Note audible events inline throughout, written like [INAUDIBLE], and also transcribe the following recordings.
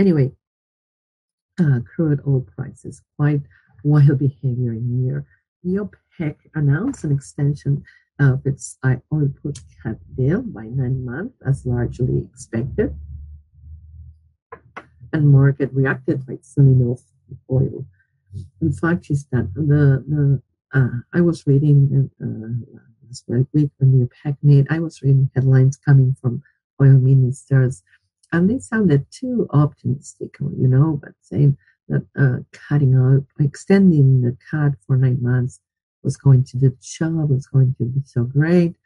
Anyway, uh, crude oil prices, quite wild behavior in year. The OPEC announced an extension of its oil put cut deal by nine months, as largely expected. And market reacted by selling off oil. In fact, is that the, the uh, I was reading uh, last week when the OPEC made, I was reading headlines coming from oil ministers, and they sounded too optimistic, you know, but saying that uh, cutting out, extending the cut for nine months was going to do the job, was going to be so great.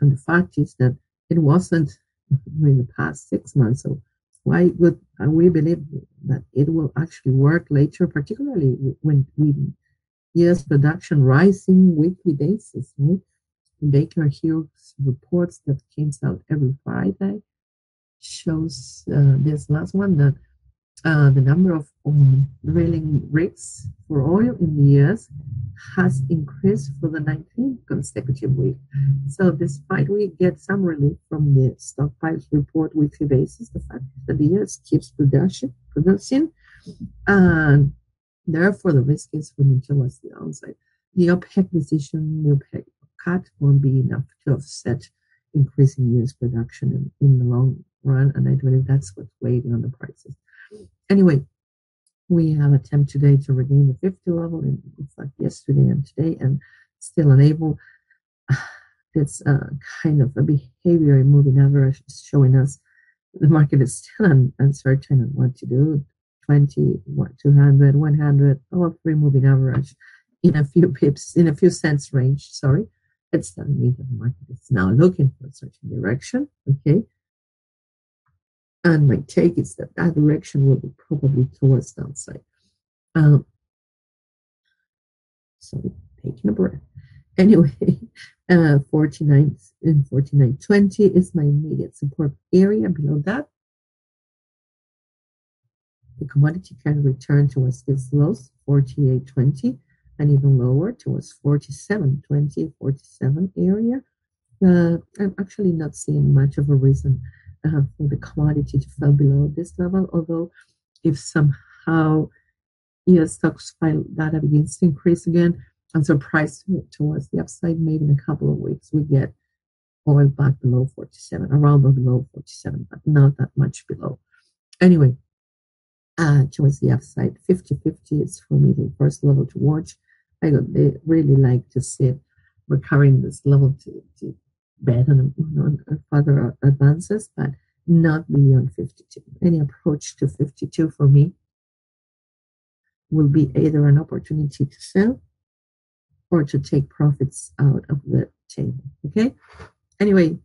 And the fact is that it wasn't [LAUGHS] during the past six months. So why would we believe that it will actually work later, particularly when we U.S. production rising weekly basis, right? Baker Hughes reports that comes out every Friday shows uh, this last one that uh, the number of um, drilling rigs for oil in the US has increased for the 19th consecutive week. So, despite we get some relief from the stockpiles report weekly basis, the fact that the US keeps production producing, and therefore the risk is moving towards the downside. The OPEC decision, the OPEC cut won't be enough to offset increasing US production in, in the long run, and I believe that's what's weighing on the prices. Anyway, we have attempt today to regain the 50 level, in fact, yesterday and today, and still unable. [SIGHS] It's uh, kind of a behavior in moving average showing us the market is still uncertain on what to do. 20, what, 200, 100, all three moving average in a few pips, in a few cents range, sorry. It's telling me that the market is now looking for a certain direction, okay? And my take is that that direction will be probably towards downside. Um, sorry, taking a breath. [LAUGHS] Anyway, uh, 49 and 49.20 is my immediate support area. Below that, the commodity can return towards its lows, 48.20, and even lower towards 47.20, 47 area. Uh, I'm actually not seeing much of a reason uh, for the commodity to fall below this level. Although, if somehow US stockpile data begins to increase again and surprise towards the upside, maybe in a couple of weeks we get oil back below 47, around or below 47, but not that much below. Anyway, uh, towards the upside, 50 50 is for me the first level to watch. I really like to see it recovering this level to, to bet on, on further advances, but not beyond 52. Any approach to 52 for me will be either an opportunity to sell or to take profits out of the table. Okay. Anyway,